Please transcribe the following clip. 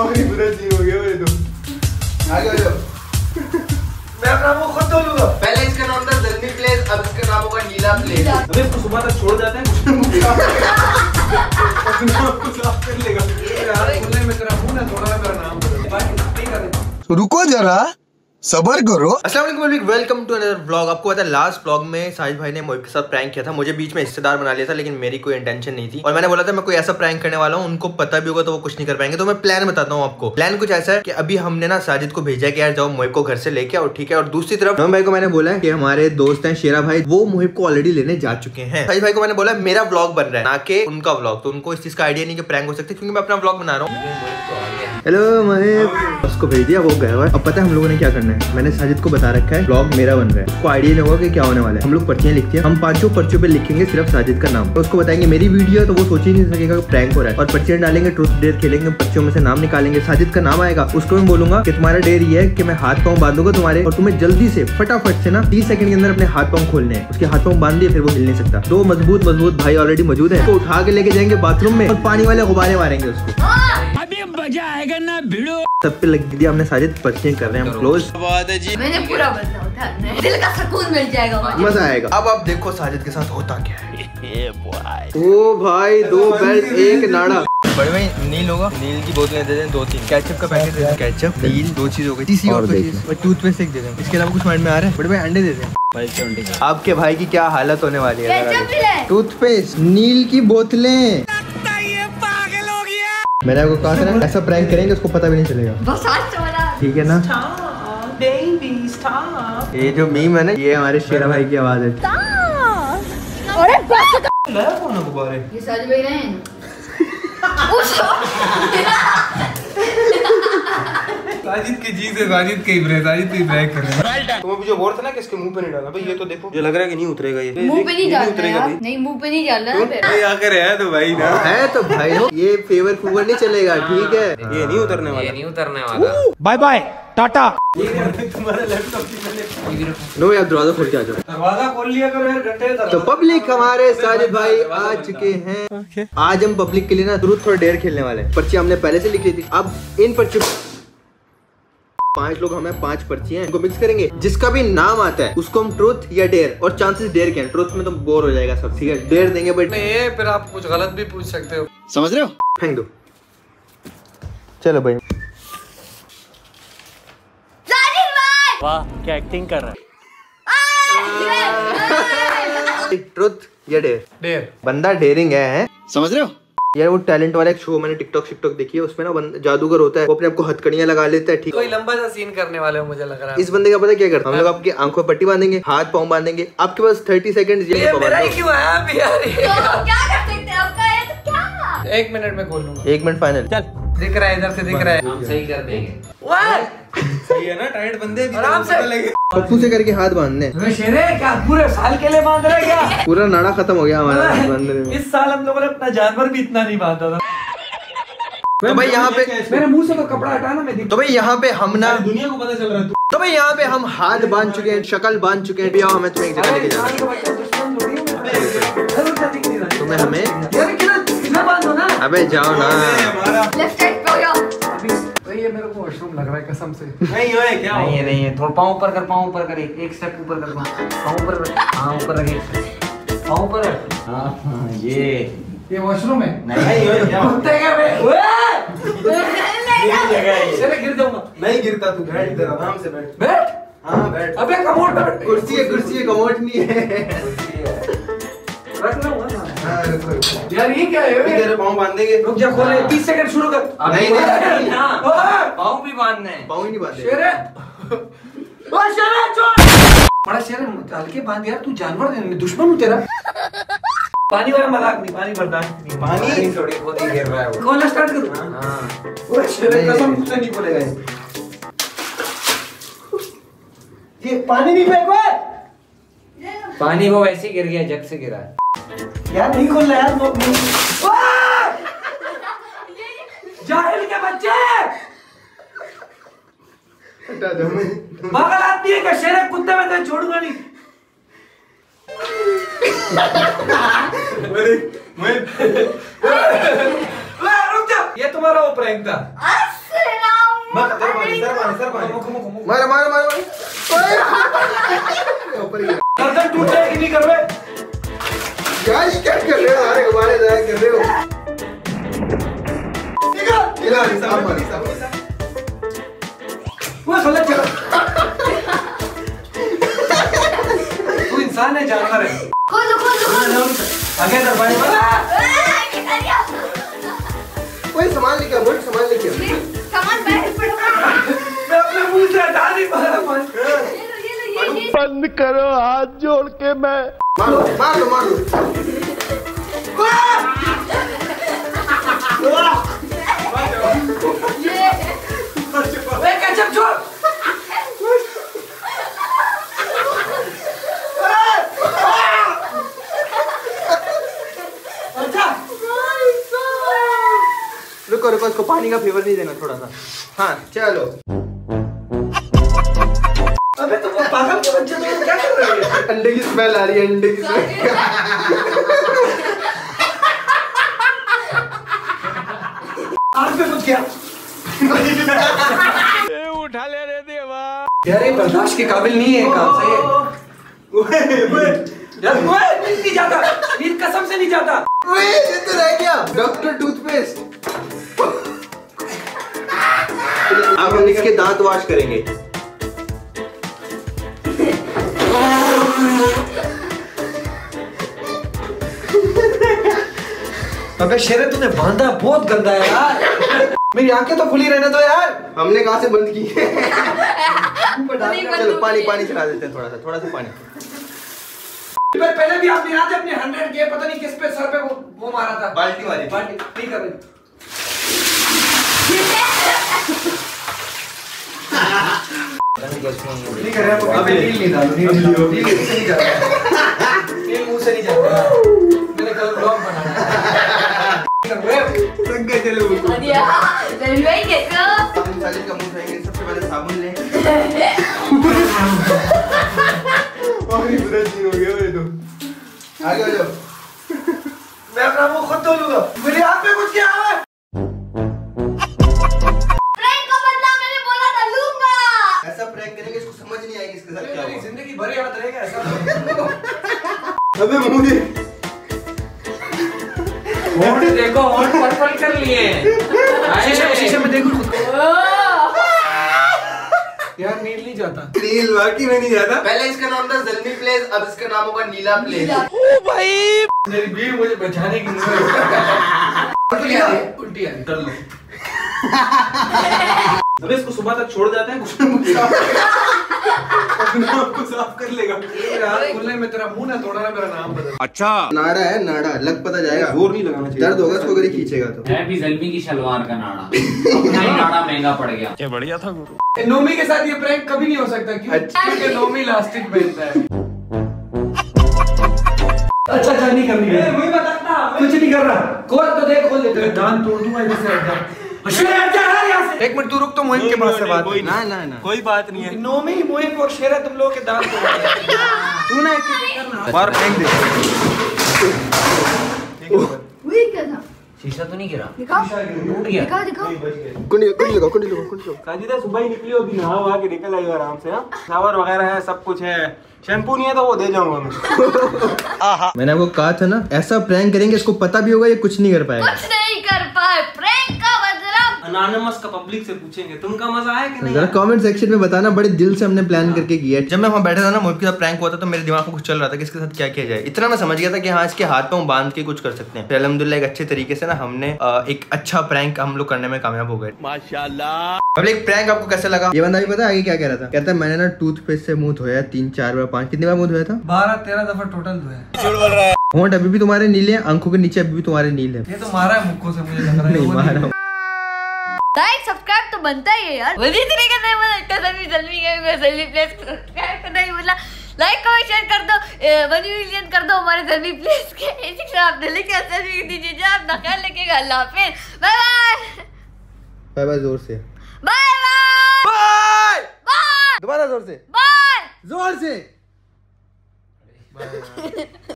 और ये बुरा सीन हो गया मेरे तो आगे आ जाओ। मैं अपना मुँह खुद धो लूँगा। पहले इसका नाम था जर्नी प्लेस अब इसका नाम होगा नीला प्लेस अबे इसको सुबह तक छोड़ जाते हैं कुछ अपने आप को साफ़ कर लेगा। यार बोलने में तेरा मुँह ना थोड़ा मेरा नाम बदल बाकी नहीं कर रुको जरा। सबर करो। अस्सलाम वालेकुम वेलकम टू अनदर व्लॉग आपको पता है लास्ट व्लॉग में साहिद भाई ने मोहित के साथ प्रैंक किया था। मुझे बीच में हिस्सेदार बना लिया था लेकिन मेरी कोई इंटेंशन नहीं थी। और मैंने बोला था मैं कोई ऐसा प्रैंक करने वाला हूँ उनको पता भी होगा तो वो कुछ नहीं कर पाएँगे। तो मैं प्लान बताता हूँ आपको। प्लान कुछ ऐसा है कि अभी हमने ना साजिद को भेजा कि यार जाओ मोहिब को घर से लेके आओ ठीक है? और दूसरी तरफ़ नोम भाई को मैंने बोला है कि हमारे दोस्त हैं शेरा भाई वो मोहिब को ऑलरेडी लेने जा चुके हैं। साहिद भाई को मैंने बोला मेरा ब्लॉग बन रहा है ना कि उनका ब्लॉग तो उनको इस चीज़ का आइडिया नहीं कि प्रैंक हो सकते क्योंकि मैं अपना ब्लॉग बना रहा हूँ। हेलो मोहिब उसको भेज दिया वो गया हुआ अब पता है हम लोगों ने क्या करना है मैंने साजिद को बता रखा है ब्लॉग मेरा बन रहा है। उसको आइडिया नहीं होगा कि क्या होने वाला है। हम लोग पर्चियाँ लिखते हैं। हम पाँचों पर्चियों पे लिखेंगे सिर्फ़ साजिद का नाम। तो उसको बताएँगे, मेरी वीडियो है तो वो सोच ही नहीं सकेगा प्रैंक हो रहा है। और पर्चियाँ डालेंगे ट्रूथ डेयर खेलेंगे पर्चियों में से नाम निकालेंगे। साजिद का नाम आएगा। उसको मैं बोलूँगा कि, तुम्हारा डेयर ये है कि मैं हाथ पाँव बांधूँगा तुम्हारे और तुम्हें जल्दी से, फटाफट से ना, तीस सेकंड के अंदर अपने हाथ पाँव खोलने हैं। उसके हाथ पाँव बाँध दिए, फिर वो हिल नहीं सकता। दो मज़बूत मज़बूत भाई ऑलरेडी मौजूद है। उठा के लेके जाएँगे बाथरूम में और पानी वाले गुब्बारे मारेंगे उसको। सब पे लग दिया हमने साजिद पर्चियाँ कर रहे हैं हम क्लोज मैंने पूरा बदला उठाना दिल का सुकून मिल जाएगा मज़ा आएगा। अब आप देखो साजिद के साथ होता क्या है। ओ भाई दो बेल्ट एक नाड़ा। बड़े भाई नील होगा। नील की बोतलें दे दें दो तीन। केचप का पैकेट दे दें केचप नील दो चीज़ हो गई। तीसरी और चीज़? और टूथपेस्ट एक दे दें। इसके अलावा कुछ माइंड में आ रहा है? बड़े भाई अंडे दे दें। आपके भाई की क्या हालत होने वाली है। टूथपेस्ट नील की बोतलें। मैंने आपको कहा था ना ऐसा प्रैंक करेंगे उसको पता भी नहीं चलेगा बस आज तो वाला ठीक है ना ये जो मीम है ना ये हमारे शेरा भाई की आवाज़ है अरे बस लाया कौन है गुब्बारे ये सज भाई रहे हैं साजिद की चीज़ है साजिद के इब्रे साजिद की ब्रेक कर। रहे हैं तुम अभी जो बोल था ना कि इसके मुँह पे नहीं डालना भाई ये तो देखो। मुझे लग रहा है कि नहीं उतरेगा ये। मुँह पे नहीं डालना नहीं मुँह पे नहीं डालना भाई आकर है तो भाई ना। है तो भाई ये फेवर फूवर नहीं चलेगा ठीक है। ये नहीं उतरने ये वाला नहीं उतरने वाला। बाय बाय टाटा तुम्हारा लैपटॉप की नो यार दरवाज़ा खोल के आ जाओ। दरवाज़ा खोल लिया करो यार घंटे तो पब्लिक हमारे साजिद भाई आ चुके हैं। आज हम पब्लिक के लिए ना ट्रूथ और डेयर खेलने वाले पर्ची हमने पहले से लिख ली थी। अब इन पर्ची पाँच लोग हमें पाँच पर्ची हैं इनको मिक्स करेंगे। जिसका भी नाम आता है उसको हम ट्रूथ या डेयर और चांसेस डेयर के हैं। ट्रूथ में तो बोर हो जाएगा सब ठीक है? डेयर देंगे बट ये फिर आप कुछ गलत भी पूछ सकते हो। समझ रहे हो? फेंक दो। चलो भाई। वाह क्या एक्टिंग कर रहा है? ट्रूथ या डेयर डेर बंदा डेयरिंग है, है? समझ रहे हो? यार वो टैलेंट वाला एक शो मैंने टिकटॉक शिकटॉक देखी है उसमें ना बंद- जादूगर होता है वो अपने आपको हथकड़ियाँ लगा लेता है ठीक कोई लंबा सा सीन करने वाले हो मुझे लग रहा है। इस बंदे का पता क्या करता है? हम लोग आपकी आँखों पट्टी बांधेंगे हाथ पाँव बांधेंगे आपके पास थर्टी सेकंड ये मेरा ही क्यों है अभी यार ये? तो क्या कर सकते हैं? आपका है तो क्या? एक मिनट में खोल लूँगा। एक मिनट फाइनल चल। दिख रहा है इधर से दिख रहा है। हम सही कर देंगे। सही है ना टाइट बंदे आराम से। पप्पू से करके हाथ बांधने। शेरे क्या? पूरे साल के लिए बाँध रहे क्या? पूरा नाड़ा खत्म हो गया हमारा हाथ बांधने में। इस साल हम लोगों ने अपना जानवर भी इतना नहीं बांधा था। तो भाई यहाँ पे मेरे मुँह से तो कपड़ा हटाना मैं तो भाई यहाँ पे हम ना दुनिया को पता चल रहा है तो। भाई यहाँ पे हम हाथ बाँध चुके हैं शक्ल बाँध चुके हैं भी आओ हमें तुम्हें एक जगह लेके जाना तुम्हें हमें अबे जाओ ना। ये मेरे को वॉशरूम लग रहा है कसम से। नहीं होए क्या? नहीं है नहीं है। थोड़ा पाँव ऊपर कर पाँव ऊपर कर एक एक स्टेप ऊपर कर पाँव ऊपर हाँ ऊपर रख एक पाँव ऊपर हाँ हाँ ये। ये वॉशरूम है? नहीं होए क्या? कुत्ते क्या बे ओए! चले गिर जाऊँगा। नहीं गिरता तू बैठ इधर आराम से बैठ। बैठ। हाँ बैठ। अबे कमोड पे बैठ। कुर्सी है कुर्सी है कमोड नहीं है। रख लूँगा हाँ। यार ये क्या है? तेरे पाँव बांधेंगे। रुक जा खोले 20 सेकंड शुरू कर। नहीं, नहीं। ओए पाँव भी बांधने हैं। पाँव ही नहीं बांधे शेरे। ओ शेरे चोर! बड़ा शेर हल्के बाँध यार तू जानवर है दुश्मन हूँ तेरा। पानी वाला मज़ाक नहीं पानी बर्दाश्त नहीं पानी थोड़ी खुद ही गिर रहा है वो। कौन स्टार्ट करूँ। हाँ। ओए शेरे कसम मुझसे नहीं। बोलेगा। ये पानी नहीं फेंको पानी वो वैसे ही गिर गया जग से गिरा है। यार नहीं खोल रहा यार वो जाहिल के बच्चे! पागल आदमी है क्या? शेर कुत्ते में तो छोड़ूँगा नहीं। मैं मैं तुम्हारा वो प्रैंक था। मत सर पानी सर पानी सर पानी मुख मुख मुख। मारो मारो मारो! ऊपर गिरा। गर्दन टूट जाएगी नहीं कर क्या क्या कर रहे हो? अरे गुब्बारे जाया कर रहे हो। गिरा, साफ़ पानी, साफ़ पानी। वो साला चला तू इंसान है जानवर है। खोलो खोलो खोलो। आगे दर पानी वाला ए, निकल गया। कोई सामान लेके बोल सामान लेके सामान बैग पर रखा। मैं अपने मुँह से हटा नहीं पा रहा पानी ये लो, ये लो, ये- ये- बंद करो हाथ जोड़ के मैं मारो मार दो मार। रुको रुको इसको पानी का फेवर नहीं देना थोड़ा सा। हाँ चलो। अंडे की स्मेल आ रही है अंडे की स्मेल कुछ क्या। उठा ले रे देवा यार ये बर्दाश्त के काबिल नहीं है काम से? यार नहीं जाता। नींद कसम से नहीं जाता। ये तो रह गया। Doctor toothpaste. अब हम इसके दांत वॉश करेंगे। अबे शेरे तूने बांधा बहुत गंदा है यार। मेरी आँखें तो खुली रहने दो यार। हमने कहा से बंद की? चलो पानी पानी चला देते हैं थोड़ा सा थोड़ा सा पानी। पर पहले भी आपने याद है अपने हंड्रेड के पता नहीं किस पे सर पे वो, वो मारा था। बाल्टी थी। बाल्टी ठीक है नहीं कर रहा है अबे नील नहीं डालो नील नील से नहीं जाता नील मुँह से नहीं जाता यार, रेलवे हम साले का मुँह धोएँगे सबसे पहले साबुन लें और ये बुरा सीन हो गया मेरे तो आगे आ जाओ मैं अपना मुँह खुद धो लूँगा मेरे हाथ में कुछ क्या है प्रैंक का बदला मैंने बोला था लूँगा। ऐसा प्रैंक करेंगे इसको समझ नहीं आएगी इसके साथ क्या हुआ। ज़िंदगी भर याद रहेगा ऐसा अबे मुँह देख देखो होंठ पर्पल कर लिए शीशे शीशे में देखो खुद को। ओह, यार नील नहीं जाता रील वाकई में नहीं जाता। पहले इसका नाम था जल्दी प्लेस अब इसका नाम होगा नीला प्लेस। मेरी मुझे बचाने की उल्टी आ रही उल्टी आ रही कर लो। अबे इसको सुबह तक छोड़ जाते हैं कुछ ना कुछ साफ़ कर लेगा। खुलने में तेरा मुँह ना तोड़ा ना मेरा नाम बदल। अच्छा। नाड़ा है नाड़ा। लग पता जाएगा। ज़ोर नहीं लगाना चाहिए। दर्द होगा इसको अगर खींचेगा तो। है भी जल्दी की शलवार का नाड़ा। अपना ही नाड़ा महँगा पड़ गया। ये बढ़िया था गुरु। नोमी के साथ ये प्रैंक कभी नहीं हो सकता क्यों? अच्छा। क्योंकि नोमी लास्टिक पहनता है। अच्छा अच्छा नहीं करनी। है वही बताता। कुछ नहीं कर रहा खोल तो देख खोल दे दांत तोड़ दूँगा इधर से एक मिनट तू रुक तो मोहित के पास से बात ना ना ना। कोई बात नहीं है। नोमी मोहित और शेरा तुम लोगों के दांत। तू ना एक चीज़ करना। बाहर फेंक दे। वही क्या था? शीशा तो नहीं गिरा? दिखाओ। टूट गया। दिखाओ दिखाओ। कुंडी कुंडी लगाओ कुंडी लगाओ कुंडी लगाओ। साजिदा सुबह ही निकली होगी नहा वहा के निकल आई आराम से हाँ। शावर वगैरह है सब कुछ है। शैम्पू नहीं है तो वो दे जाऊँगा मैं। मैंने आपको कहा था ना ऐसा प्रैंक करेंगे इसको पता भी होगा ये कुछ नहीं कर पाएगा। कुछ नहीं कर पाए अनानमस का पब्लिक से पूछेंगे। तुमका मज़ा आया कि नहीं जरा कमेंट सेक्शन में बताना बड़े दिल से हमने प्लान करके किया जब मैं वहाँ बैठा था ना मोहित के साथ प्रैंक हुआ था तो मेरे दिमाग में कुछ चल रहा था कि इसके साथ क्या किया जाए। इतना मैं समझ गया था कि हाँ इसके हाथ में बाँध के कुछ कर सकते हैं। फिर अलहमदुल्ला एक अच्छे तरीके से ना हमने एक अच्छा प्रैंक हम लोग करने में कामयाब हो गए। माशाल्लाह। अब एक प्रैंक आपको कैसे लगा? ये बंदा भी पता आगे क्या कह रहा था? कहता है मैंने ना टूथपेस्ट से मुँह धोया तीन चार बार पाँच कितनी बार मुँह धोया था? बारह तेरह दफ़ा टोटल धोया होंठ अभी भी तुम्हारे नीले हैं आँखों के नीचे अभी भी तुम्हारे नील है। ये तो मारा है मुक्कों से मुझे लग रहा है। नहीं मारा लाइक सब्सक्राइब तो बनता ही है यार। वही तरह का नहीं बोला कसम भी जल्दी गए जल्दी प्लेस सब्सक्राइब करना ही बोला लाइक कमेंट शेयर कर दो वन मिलियन कर दो हमारे जल्दी प्लेस के। इसी तरह आप दिल्ली के असर भी दीजिए जो आप ख्याल रखिएगा अल्लाह हाफिज। बाय बाय बाय बाय ज़ोर से। बाय बाय बाय दोबारा ज़ोर से। बाय ज़ोर से।